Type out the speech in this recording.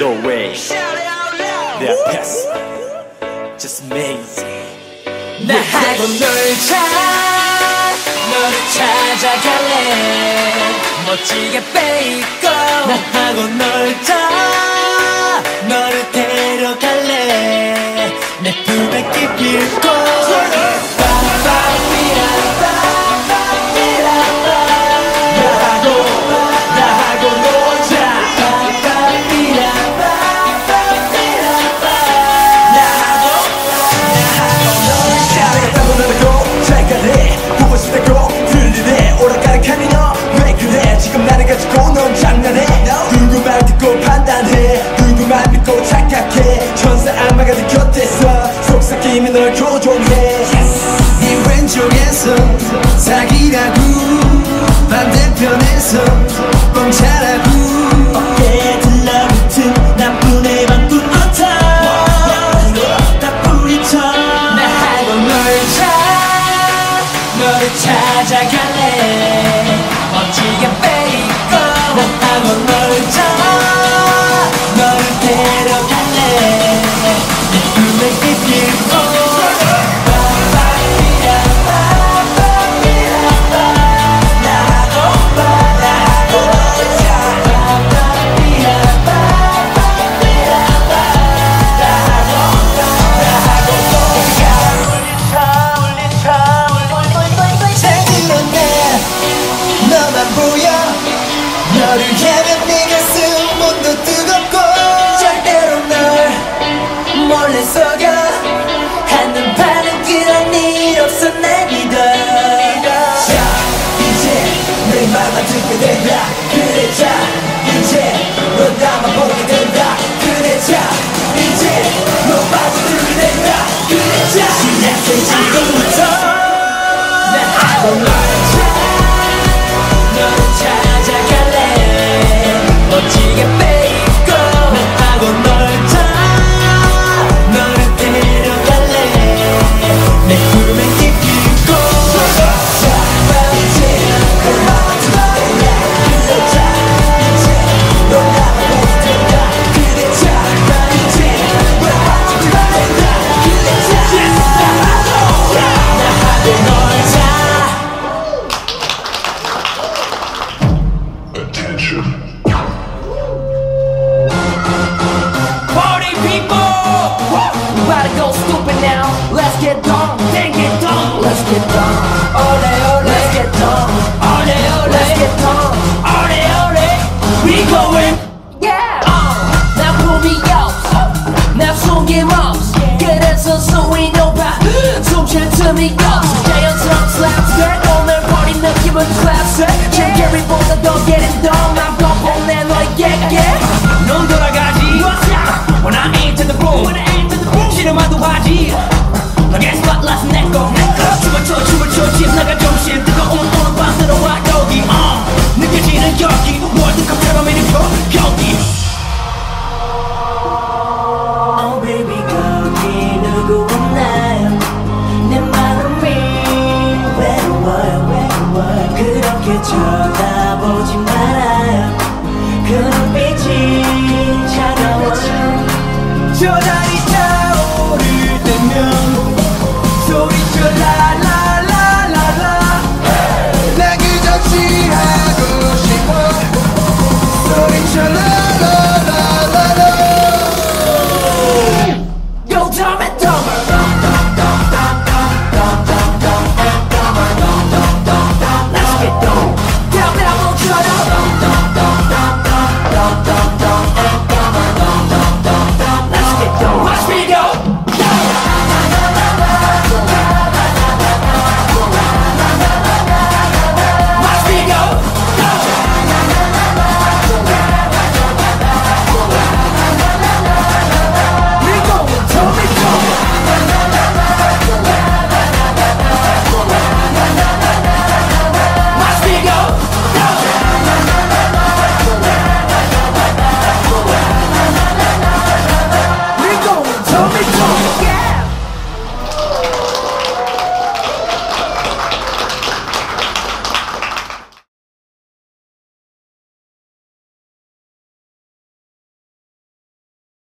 No way. They're past. Just me. 나 하고 널 찾, 너를 찾아갈래. 멋지게 빼입고. 나 하고 널 찾, 너를 데려갈래. 내 품에 깊이 있고. 찾아간 Are you kidding me? stupid now. Let's get dumb, then get dumb. Let's get dumb. Ole ole. Let's get dumb. Ole ole. Let's get dumb. Ole ole. We going. Yeah. Uh, now pull me out. Now soon get mops. Get answers so we know about. top, slap。 월드컵처럼 일으켜 경기. Oh baby 거기 누구 없나요? 내 마음이 외로워요 외로워요. 그렇게 쳐다보지 말아요. 그 눈빛이 차가워요. 저 다리